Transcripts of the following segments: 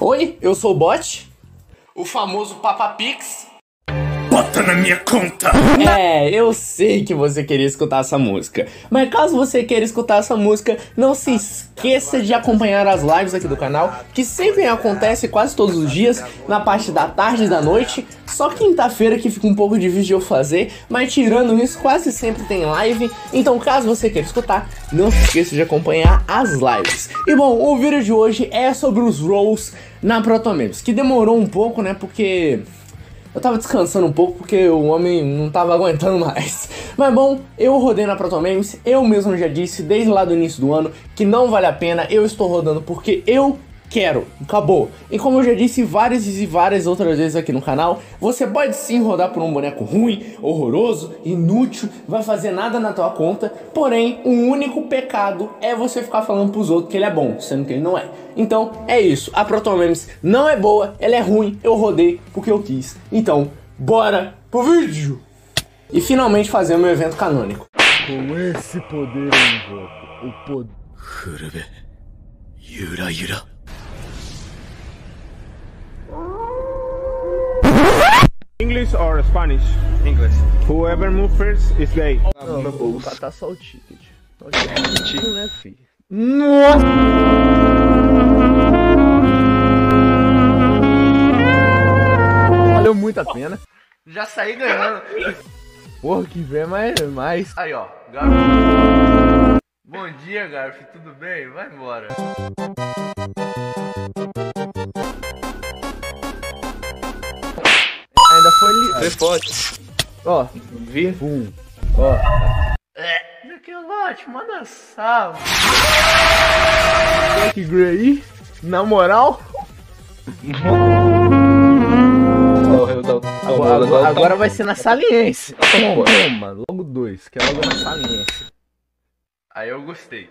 Oi, eu sou o Bot, o famoso Papa Pix. Na minha conta! É, eu sei que você queria escutar essa música. Mas caso você queira escutar essa música, não se esqueça de acompanhar as lives aqui do canal, que sempre acontece quase todos os dias, na parte da tarde e da noite. Só quinta-feira que fica um pouco difícil de eu fazer, mas tirando isso, quase sempre tem live. Então, caso você queira escutar, não se esqueça de acompanhar as lives. E bom, o vídeo de hoje é sobre os rolls na Protomemes, que demorou um pouco, né? Porque eu tava descansando um pouco porque o homem não tava aguentando mais. Mas bom, eu rodei na Protomemes, eu mesmo já disse desde lá do início do ano que não vale a pena, eu estou rodando porque eu quero, acabou. E como eu já disse várias e várias outras vezes aqui no canal, você pode sim rodar por um boneco ruim, horroroso, inútil, vai fazer nada na tua conta, porém, o um único pecado é você ficar falando pros outros que ele é bom, sendo que ele não é. Então, é isso, a Protomemes não é boa, ela é ruim, eu rodei porque eu quis. Então, bora pro vídeo! E finalmente fazer o meu evento canônico. Com esse poder em volta, o poder... Yura yura. English or Spanish? English. Whoever moves first is gay. Não, bolso. catar só o ticket. Só o ticket, né, filho? Nossa! Valeu muito a pena. Já saí ganhando. Porra, que vem mais, mais. Aí, ó, Garf. Bom dia, Garf, tudo bem? Vai embora. Foi. Foi forte. Ó, Vi? pum. Ó, Jaquelote, manda salve. Jack Gray. Na moral, agora, agora, agora vai ser na saliência. Toma, toma, logo dois, que é logo na saliência. Aí eu gostei.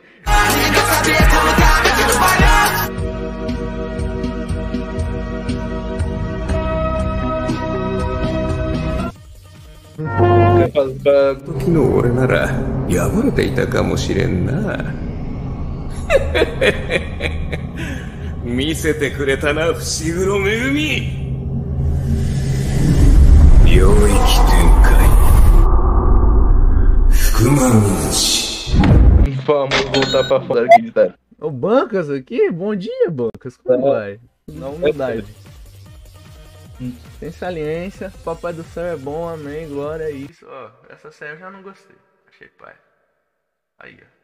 Faz bago. 時の俺なら破れていたかもしれんな見せてくれたな伏黒恵領域展開福間水 Vamos voltar pra fora aqui de dar. Ô, Bancas aqui? Bom dia, Bancas. Como vai? Na humildade. Sem saliência, Papai do Céu é bom, amém, glória a isso. Ó, essa série eu já não gostei. Achei pai. Aí, ó.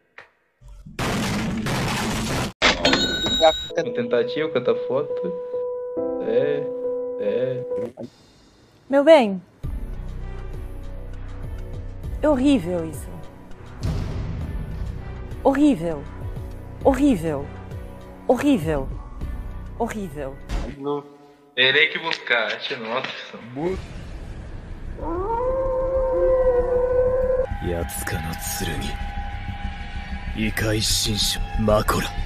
Tentativa, canta foto. É. É. Meu bem. É horrível isso. Horrível. Horrível. Horrível. Horrível. Terei que buscar, acho nossa. Bu... やつかの剣異界新種マコラ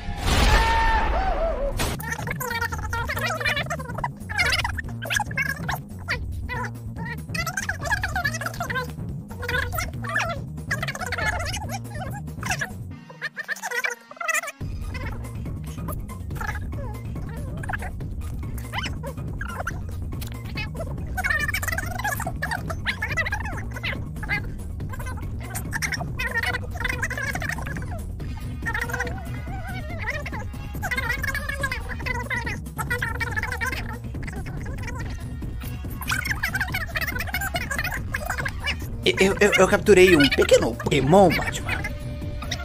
Eu, eu, eu capturei um pequeno Pokémon, Batman.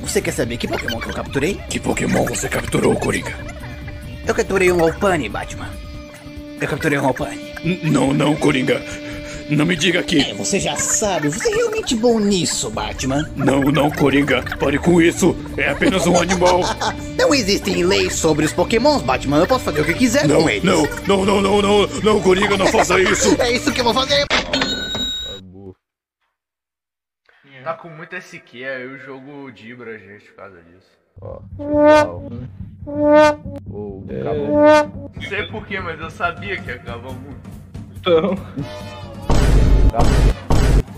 Você quer saber que Pokémon que eu capturei? Que Pokémon você capturou, Coringa? Eu capturei um Alpane, Batman. Eu capturei um Alpane. N- não, não, Coringa. Não me diga É, que. você já sabe, você é realmente bom nisso, Batman. Não, não, Coringa. Pare com isso. É apenas um animal. Não existem leis sobre os Pokémons, Batman. Eu posso fazer o que quiser Não, com eles. não, não, não, não, não, não, Coringa, não faça isso. É isso que eu vou fazer. Tá com muito SQ, aí o jogo dibra a gente por causa disso. Ó, legal. Ô, acabou. Não sei porquê, mas eu sabia que ia acabar muito. Então.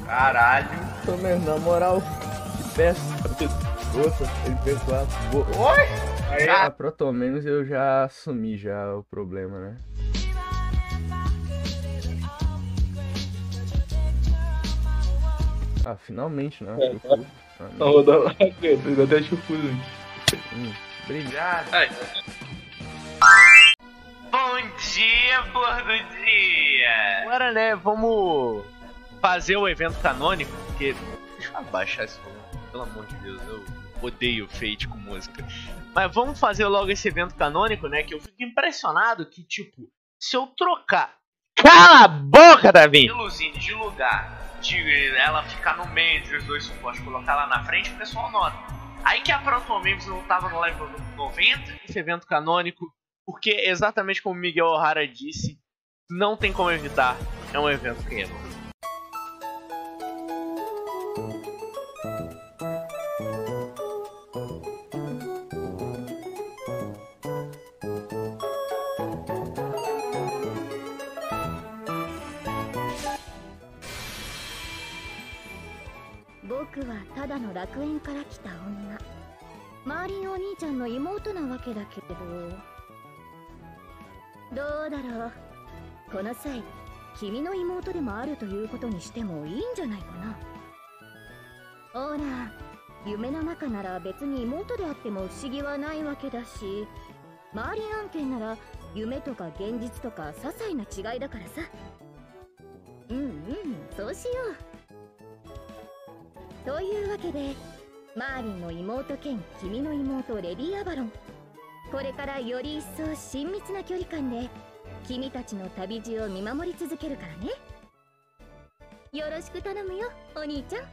Caralho. Tô mesmo, na moral, que peça. Ouça, MP4. Boa. Oi? Ah, pronto, menos eu já assumi já o problema, né? Ah, finalmente, né? É, Chufu. Ah, Tá não. rodando lá, eu até chufudo. Hum, Obrigado. Bom dia, flor do dia! Agora, né, vamos fazer o evento canônico, porque. Deixa eu abaixar esse volume, pelo amor de Deus, eu odeio Fate com música. Mas vamos fazer logo esse evento canônico, né? Que eu fico impressionado que, tipo, se eu trocar. Cala a boca, Davi! Luzine de lugar, de ela ficar no meio dos dois suportes, colocar lá na frente, o pessoal nota. Aí que a Proton Members não tava no level 90, esse evento canônico, porque exatamente como Miguel O'Hara disse, não tem como evitar, é um evento canon. 僕はただの楽園から来た女。マーリンお兄ちゃんの妹なわけだけど。どうだろう。この際君の妹でもあるということにしてもいいんじゃないかな。ほら夢の中なら別に妹であっても不思議はないわけだし。マーリン案件なら夢とか現実とか些細な違いだからさ。うんうんそうしよう。というわけでマーリンの妹兼君の妹レディ・アバロン。これからより一層親密な距離感で君たちの旅路を見守り続けるからね。よろしく頼むよお兄ちゃん。